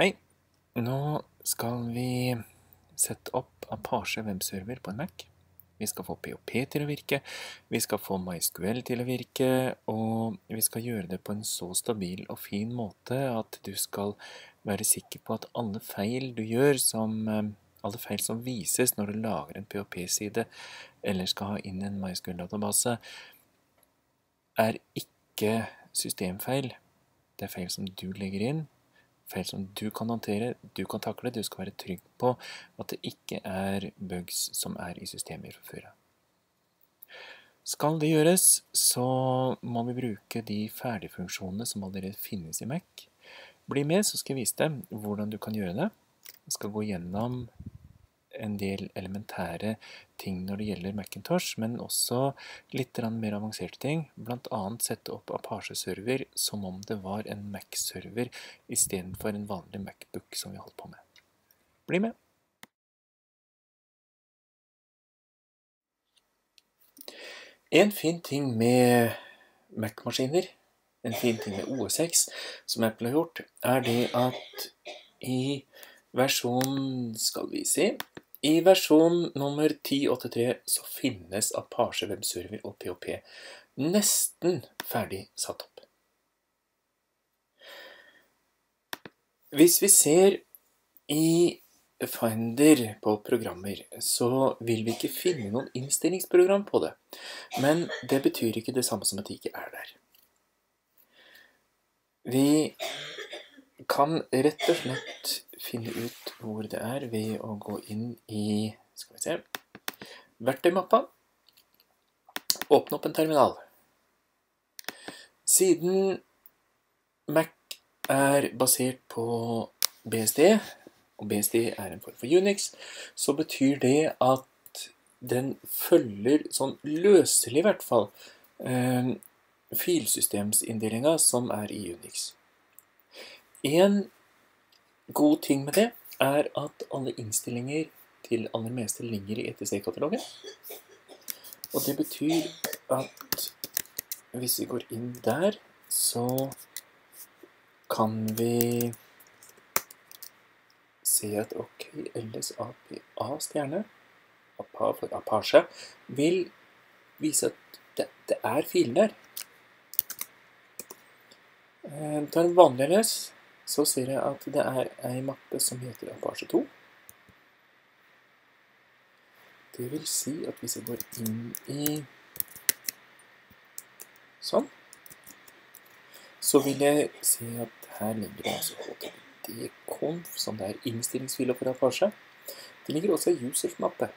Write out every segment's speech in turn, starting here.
Hei. Nå skal vi sette opp Apache webserver på en Mac. Vi skal få POP til å virke, vi skal få MySQL til å virke, og vi skal gjøre det på en så stabil og fin måte at du skal være sikker på at alle feil du gjør, som, eh, alle feil som vises når du lager en POP-side eller skal ha inn en MySQL-database, er ikke systemfeil. Det er feil som du legger inn, feil som du kan håndtere, du kan takle. Du skal være trygg på at det ikke er bugs som er i systemet fra før av. Skal det gjøres, så må vi bruke de ferdigfunksjonene som allerede finnes i Mac. Bli med, så skal jeg vise deg hvordan du kan gjøre det. Jeg skal gå gjennom en del elementære ting når det gjelder Macintosh, men også litt mer avanserte ting. Annet sette opp Apache-server som om det var en Mac-server istedenfor en vanlig Macbook som vi holdt på med. Bli med! En fin ting med Mac-maskiner, en fin ting med OSX, som Apple har gjort, er det at i versjon Skal vi si I versjon nummer 1083 så finnes Apache webserver og POP nesten ferdig satt opp. Hvis vi ser i Finder på programmer, så vil vi ikke finne noen innstillingsprogram på det. Men det betyr ikke det samme som at det ikke er der. Vi kan rett og slett finne ut hvor det er ved å gå inn i skal vi se, verktøymappa. Åpne opp en terminal. Siden Mac er basert på BSD, og BSD er en form for Unix, så betyr det at den følger, sånn løselig i hvert fall, eh, filsystemsinndelinga som er i Unix. En god ting med det er at alle innstillinger til aller meste ligger i ETC-katalogen. Og det betyr at hvis vi går inn der, så kan vi se at ok, LSAPA stjerne, APA for Apache, vil vise at det, det er filer der. Ta en vanlig LS, så ser jeg at det er ei mappe som heter Apache 2. Det vil si at hvis jeg går inn i sånn, så vil jeg se at her ligger det altså HTTP-konf, som det er innstillingsfiler for Apache. Det ligger også ei users-mappe.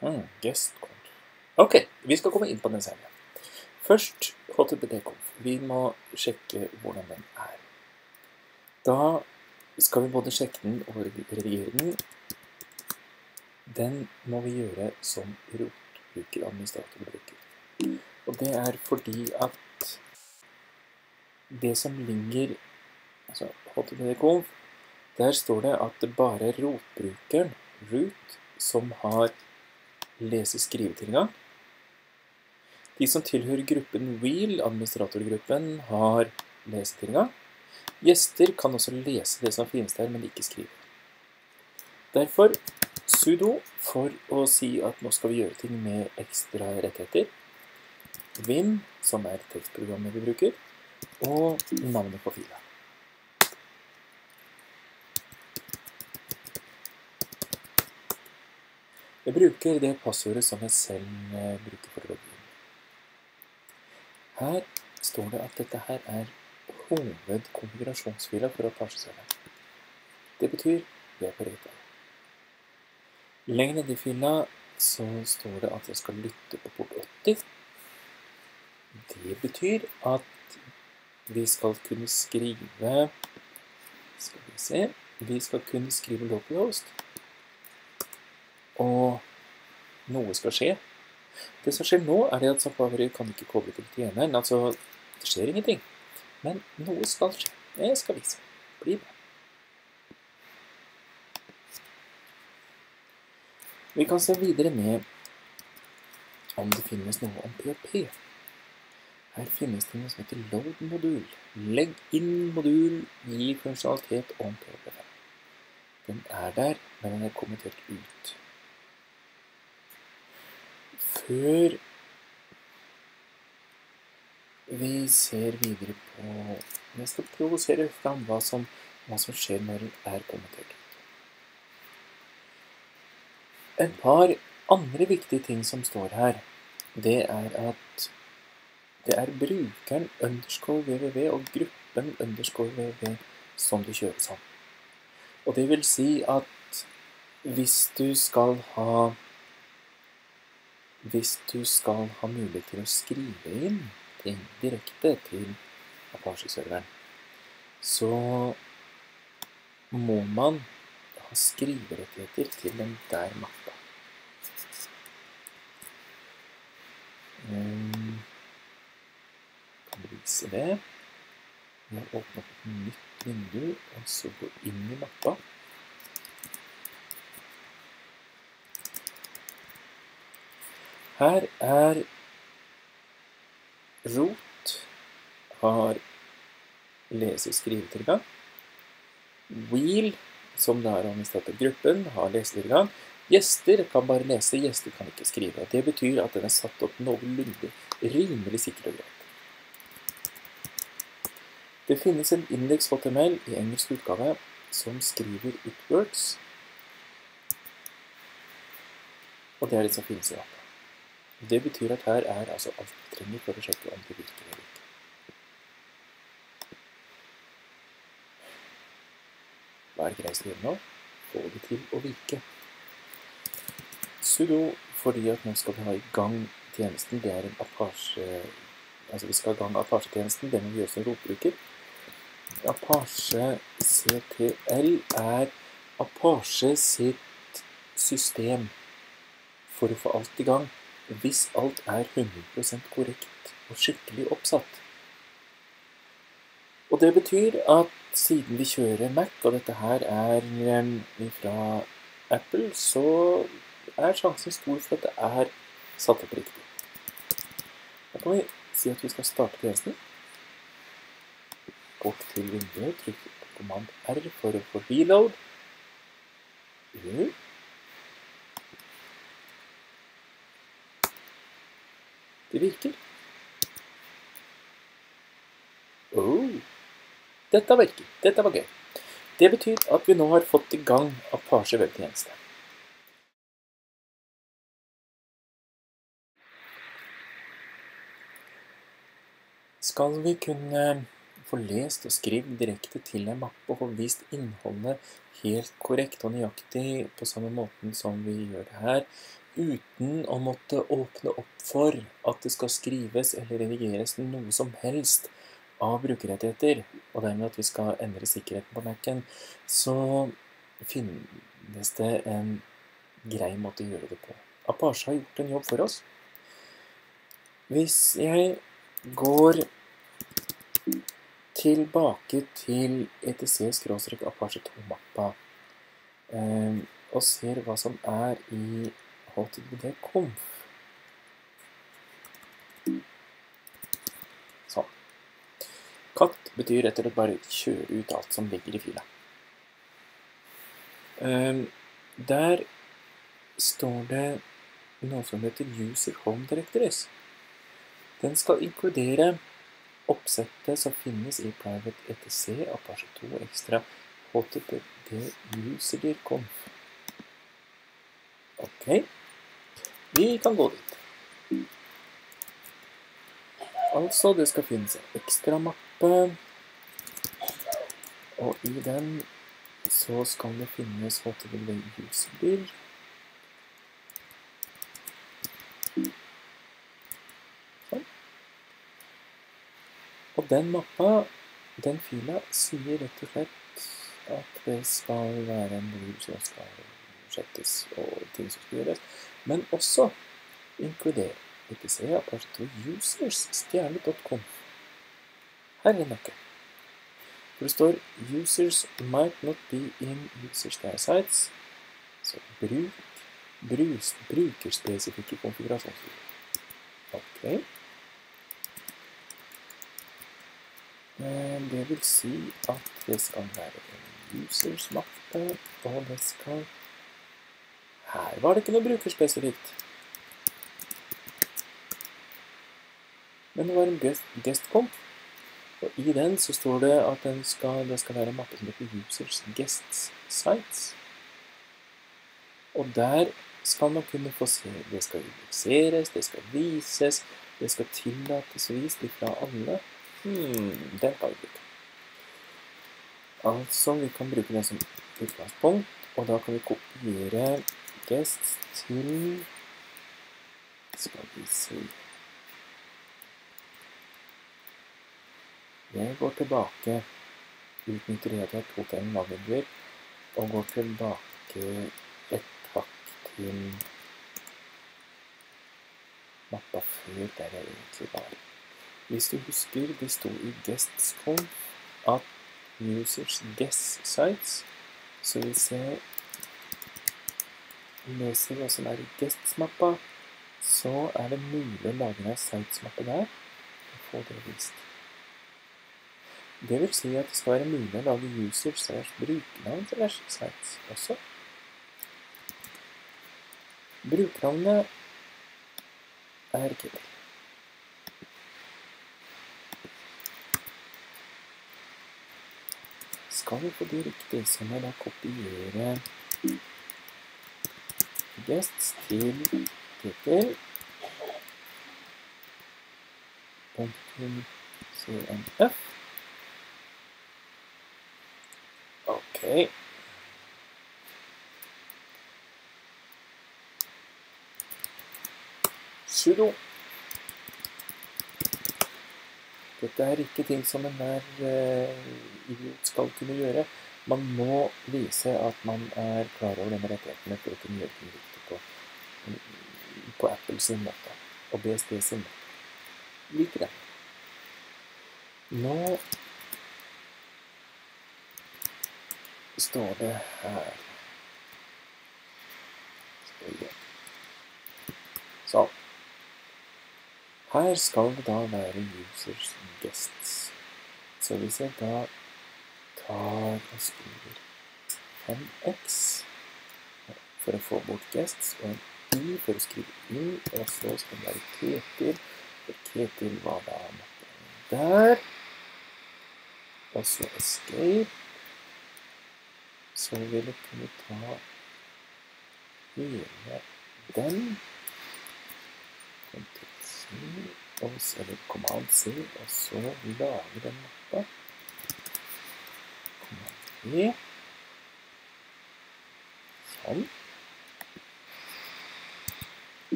Hmm, guest-conf. Ok, vi skal komme inn på den senere. Først HTTP-konf. Vi må sjekke hvordan den er. Da skal vi både sjekke den og redigere den. Den må vi gjøre som rotbruker, administratorbruker. Og det er fordi at det som ligger altså HTTP-konf, der står det at det bare er rotbrukeren, root, som har lese-skrivetilgang. De som tilhører gruppen Wheel, administratorgruppen, har lesetilgang. Gjester kan også lese det som finnes der, men ikke skrive. Derfor sudo for å si at nå skal vi gjøre ting med ekstra rettigheter. Vim, som er tekstprogrammet vi bruker, og navnet på fila. Jeg bruker det passordet som jeg selv bruker for å logge. Her står det at dette her er hovedkonfigurasjonsfila for Apache-serveren. Det betyr vi er på rett vei. Lenger nede i fila så står det at jeg skal lytte på port 80. Det betyr at vi skal kunne skrive Skal vi se Vi skal kunne skrive localhost. Og noe skal skje. Det som skjer nå, er at Safari kan ikke koble tjeneren. Altså, det skjer ingenting. Men noe skal skje. Jeg skal vise. Bli med. Vi kan se videre med om det finnes noe om PHP. Her finnes det noe som heter load-modul. Legg inn modul, gi funksjonalitet om PHP5. Den er der, men den er kommentert ut. Før vi ser videre på Jeg skal provosere fram hva som, hva som skjer når hun er kommentert En par andre viktige ting som står her, det er at det er brukeren underscore www og gruppen underscore www som det kjøres av. Og det vil si at hvis du skal ha Hvis du skal ha mulighet til å skrive inn ting direkte til Apache-serveren, så må man ha skriverettigheter til den der mappa. Kan kan vise det. Vi har åpnet opp et nytt vindu, og så gå inn i mappa. Her er rot har lese- og skrivetilgang. Wheel, som da er av gruppen, har lesetilgang. Gjester kan bare lese, gjester kan ikke skrive. Det betyr at den er satt opp noenlunde rimelig sikkert og greit. Det finnes en indeks i engelsk utgave som skriver it works. Og det er det som finnes i appen. Det betyr at her er altså alt vi trenger for å sjekke om det virker eller ikke. Hva er det greiest å gjøre nå? Få det til å virke. Sudo fordi at nå skal vi ha i gang tjenesten. Det er en Apache Altså vi skal ha i gang Apache-tjenesten. Det må vi gjøre som rotbruker. Apache CTL er Apache sitt system for å få alt i gang hvis alt er 100% korrekt og skikkelig oppsatt. Og det betyr at siden vi kjører Mac, og dette her er fra Apple, så er sjansen stor for at det er satt opp riktig. Da kan vi si at vi skal starte tjenesten. Gå til vinduet, trykk på command R for å få reload. Det virker. Oh, dette virker. Dette var gøy. Det betyr at vi nå har fått i gang Apache webtjeneste. Skal vi kunne få lest og skrevet direkte til en mappe og få vist innholdet helt korrekt og nøyaktig på samme måten som vi gjør det her, uten å måtte åpne opp for at det skal skrives eller redigeres noe som helst av brukerrettigheter, og dermed at vi skal endre sikkerheten på Mac-en, så finnes det en grei måte å gjøre det på. Apache har gjort en jobb for oss. Hvis jeg går tilbake til etc-apache 2-mappa og ser hva som er i httpd-conf. Sånn. Cut betyr rett og slett bare kjøre ut alt som ligger i fila. Der står det noe som heter user home directories. Den skal inkludere oppsettet som finnes i private etc, Apache 2 ekstra, HTPD user.conf. Ok. Vi kan gå dit. Altså, det skal finnes en ekstra mappe, og i den så skal det finnes HTVL Usebil. Sånn. Og den mappa, den fila, sier rett og slett at det skal være en modul som skal sjekkes og ting som skal gjøres, men også inkludere 2 usersstjerne.com, Her er noe. For det står 'users might not be in users their sites'. Så bruk brukerspesifikke konfigurasjonsfiler. Ok. Eh, Det vil si at det skal være en users-mappe, og det skal Her var det ikke noe brukerspesifikt. Men det var en guest, guest-comp, og i den så står det at skal, det skal være en mappe som heter users guests sites. Og der skal man kunne få se Det skal indekseres, det skal vises, det skal tillates vist fra alle. Hmm, den har vi ikke. Altså, vi kan bruke den som utgangspunkt, og da kan vi kopiere guests til Skal vi se Jeg går tilbake, utnytter tok en navnebryr, og går tilbake et hakk til mappa før der jeg egentlig var. Hvis du husker, det sto i Guests guestsconf at users guest sites, så vil jeg leser hva som er i guests-mappa, så er det mulig å lage en sites-mappe der og få det vist. Det vil si at det skal være mulig å lage users slash brukernavn slash sites også. Brukernavnet er Kitty. Skal vi få det riktig, så må jeg da kopiere guests til tittel. Punktum cnf. Ok. Sudo. Dette er ikke ting som enhver uh, idiot skal kunne gjøre. Man må vise at man er klar over denne rettigheten for å kunne gjøre ting riktig på, på Apple sin måte og BSD sin måte. Liker det. Nå står det her. Sånn. Her skal det da være users guests. Så hvis jeg da tar og skriver 5x for å få bort guests, og en i for å skrive i, og så skal det være Ketil, for Ketil var da der, og så escape, så vil jeg kunne ta hele den, Ctrl C, og så, eller Command C, og så lage den mappa. E. Sånn.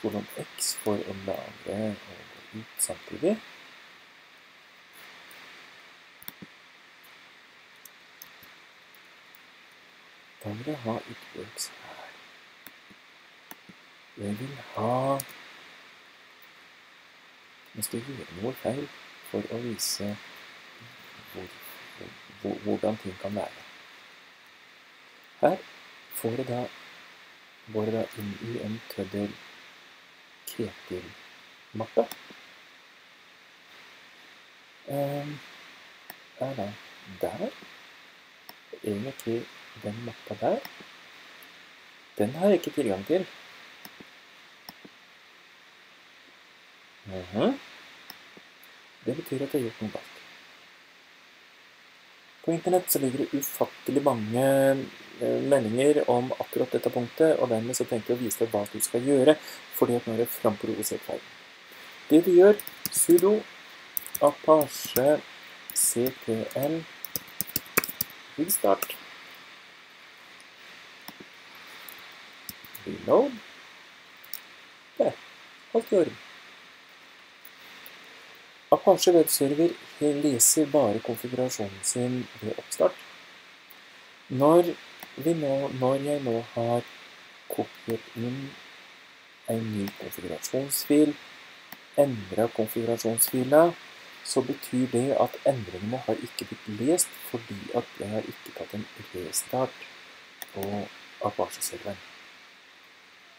Kolon X for å lagre og gå ut samtidig. Da vil jeg ha utworks her. Jeg vil ha Nå skal jeg gjøre noe feil for å vise hvor, hvor, hvordan ting kan være. Her får det da, går det da inn i en tøddel Ketil-mappe. Um, er da der. Egentlig den mappa der, den har jeg ikke tilgang til. Mhm. Det betyr at jeg har gjort noe galt. På internett så ligger det ufattelig mange eh, meldinger om akkurat dette punktet, og dermed så tenker jeg å vise deg hva du skal gjøre, fordi at nå er det framprovosert feil. Det du gjør, sudo apache ctl restart reload. Der. Alt i orden. Apache webserver leser bare konfigurasjonen sin ved oppstart. Når, nå, når jeg nå har kopiert inn en ny konfigurasjonsfil, endra konfigurasjonsfila, så betyr det at endringene har ikke blitt lest fordi at jeg har ikke tatt en restart på Apache-serveren.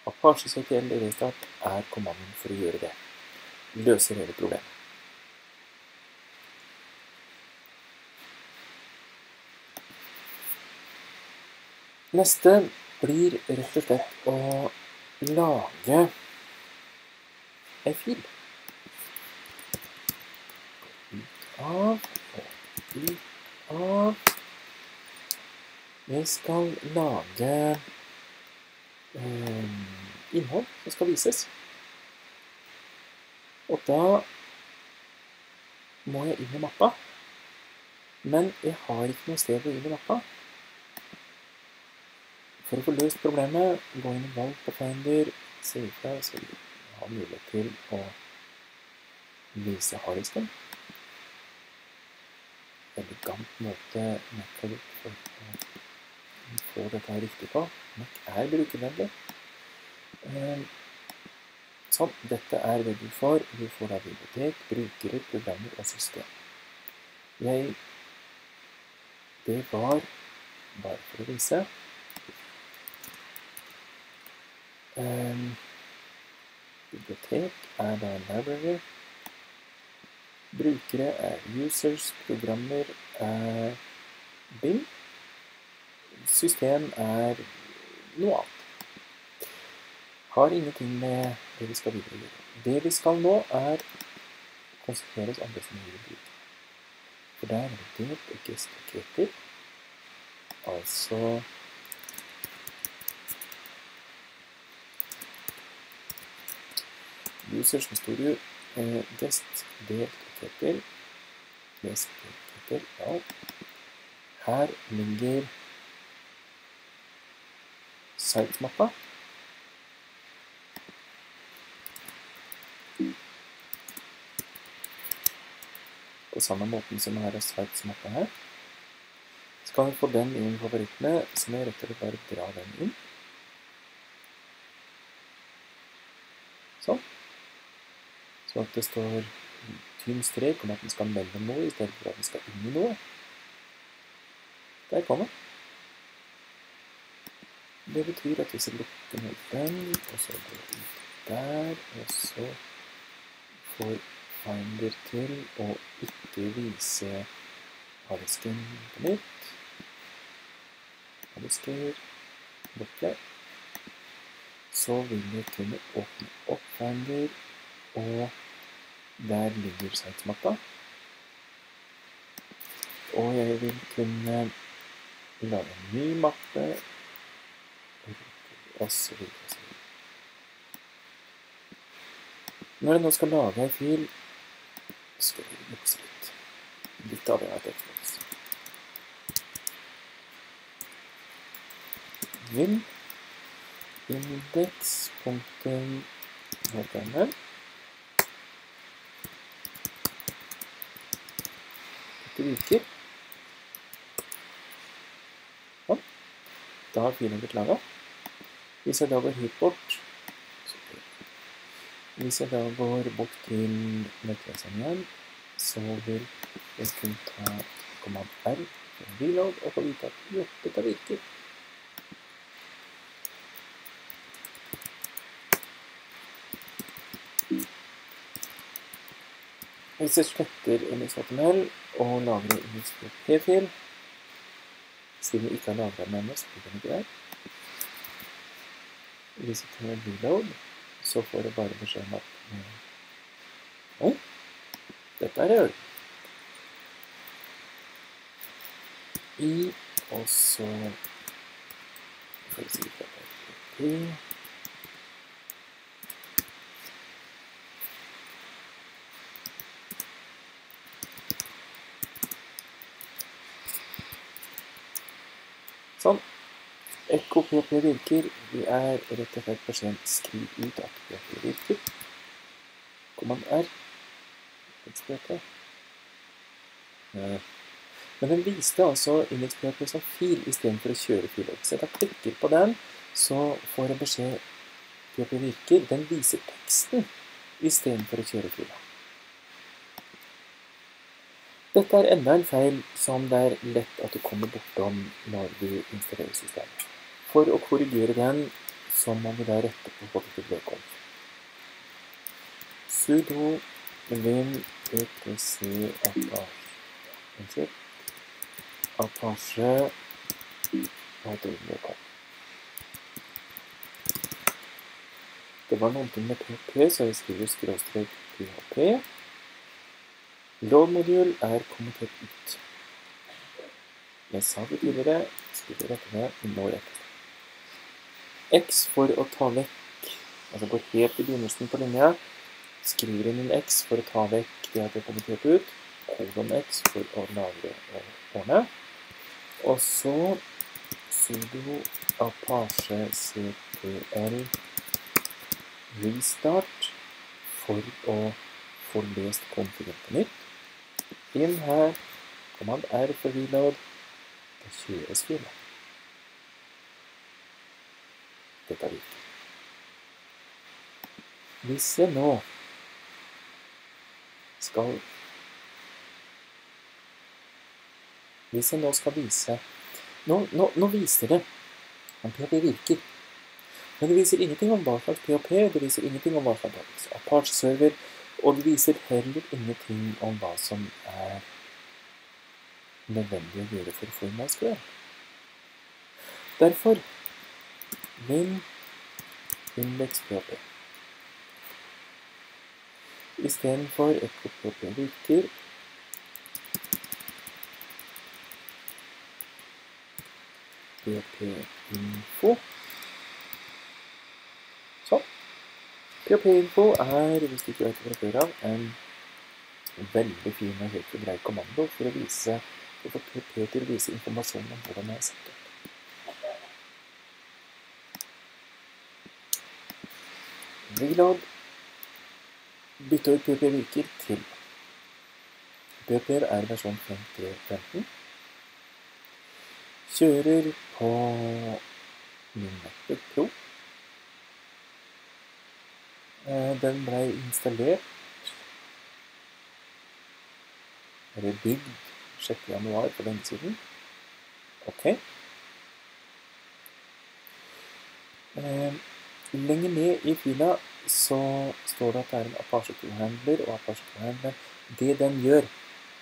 Apache CTL restart er kommandoen for å gjøre det. Løser hele problemet. Neste blir rett og slett å lage ei fil. Ut av og ut av. Vi skal lage eh, innhold som skal vises. Og da må jeg inn i mappa. Men jeg har ikke noe sted å inn i mappa. For å få løst problemet, gå inn i valg på Finder, se ifra, så du har mulighet til å vise harddisken. Elegant måte Mac har gjort for å få dette her riktig på. Mac er brukervennlig. Eh, Sånn, dette er det du får. Du får da bibliotek, brukere, programmer og system. Jeg Det var bare for å vise. Um, bibliotek er da library. Brukere er users. Programmer er Bing. System er noe annet. Har ingenting med det vi skal videre gjøre. Det vi skal nå, er konsentrere oss om det som gir bruk. For der er det delt og gestiketter. Altså User som står jo eh, gest, delt og ketter. Gest, delt, ketter. Ja. Her ligger site-mappa. På samme måten som her er site-mappa her. Skal vi få den inn i favorittene, så må jeg rett og slett bare dra den inn. Sånn. Så at det står tynn strek om at den skal mellom noe i stedet for at den skal inn i noe. Der kom den. Det betyr at hvis jeg lukker ned den, og så går den der, og så får Finder til å ikke vise harddisken på nytt. Harddisker, borte. Så vil jeg kunne åpne opp Finder, og der ligger sitematta. Og jeg vil kunne lage en ny mappe, videre. Når jeg nå skal lage en fil, skal vi lukse litt. Litt av det er Xbox. Vim index.html Dette uker. Sånn. Da har filen blitt laga. Hvis jeg da går hit bort hvis jeg da går bort til nettleseren så vil jeg kunne ta command R reload og få vite at dette virker. Hvis jeg sletter MXHTML og lagrer MXP-fil, siden vi ikke har lagret den ennå, så blir den ikke der. Hvis jeg tar reload, så får jeg bare beskjed om at Oi, dette er øl. I, og så får vi si at det er Sånn. Ekko PP virker. Vi er rett og slett for. Skriv ut at PP virker. Kommand R. XPP. Men den viste altså InXPP som fil istedenfor å kjøre fil. Så jeg klikker på den, så får jeg beskjed PP virker. Den viser teksten istedenfor å kjøre fila. Dette er enda en feil som det er lett at du kommer bortom når du installerer systemet. For å korrigere den, så må du da rette på HTTP-konf. sudo vim etc. Unnskyld. Apache HTTP-konf. Det var noe med PP, så jeg skriver skråstrek PHP. Load-modul er kommentert ut. Jeg sa det tidligere, skriver dette ned, nå det. X for å ta vekk, altså går helt i begynnelsen på linja, skriver inn en X for å ta vekk det at det er kommentert ut, kolon X for å lagre ordne. Og så sudo apache cpl restart for å få lest konfigen på nytt. Inn her, command R for reload, det kjøres fila. Dette virker. Hvis jeg nå skal Hvis jeg nå skal vise Nå, nå, nå viser det om PHP virker. Men det viser ingenting om hva slags PHP, det viser ingenting om hva slags Apache-server, og det viser heller ingenting om hva som er nødvendig å gjøre for å få en MySQL. Derfor min indeks PHP. Istedenfor ekko PHP virker, PHP-info. Sånn. PHP-info er, hvis du ikke vet fra før av, en veldig fin og helt grei kommando for å vise for å få PHP til å vise informasjon om hvordan jeg er satt opp. Reload bytte ut PHP virker til PHP er versjon 5.3.15 kjører på min MacBook Pro. Den ble installert eller bygd 6. januar for lenge siden. Ok. Lenger ned i fila så står det at det er en Apache 2-handler, og Apache 2-handler, det den gjør,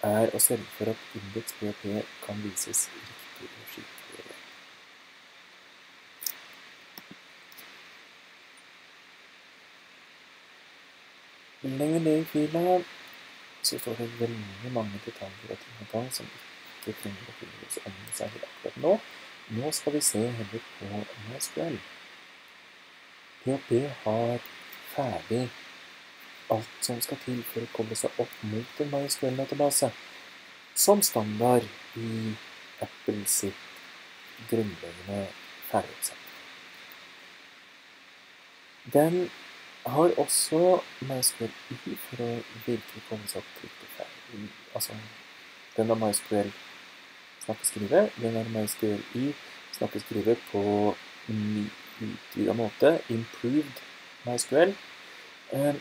er å sørge for at indeks BOP kan vises riktig og skikkelig. Lenger ned i fila så står det veldig mange detaljer og ting på som ikke trenger å finnes om seg akkurat nå. Nå skal vi se heller på MySQL. PHP har ferdig alt som skal til for å koble seg opp mot en MySQL-database, som standard i Apple sitt grunnleggende ferdigoppsett. Den har også MySQL for å virkelig komme seg opp til ferdig. Altså, den har MySQL snakke-skrive, den har MySQL i snakke-skrive på en utvidet måte, improved MySQL, eh,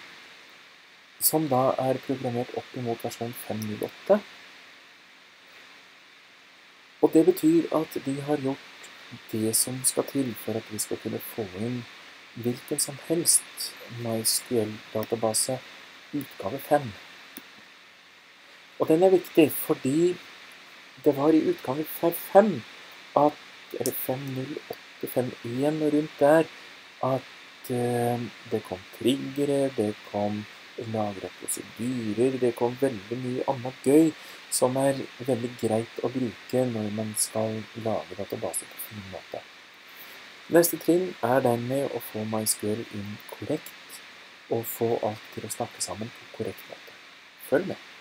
som da er programmert opp imot versjon 5.08. Og det betyr at de har gjort det som skal til for at vi skal kunne få inn hvilken som helst MySQL-database utgave 5. Og den er viktig fordi det var i utgave 5 at eller 508, 5.1 og rundt der at eh, det kom triggere, det kom lagra prosedyrer, det kom veldig mye annet gøy som er veldig greit å bruke når man skal lage database på fin måte. Neste trinn er dermed å få MySQL inn korrekt, og få alt til å snakke sammen på korrekt måte. Følg med.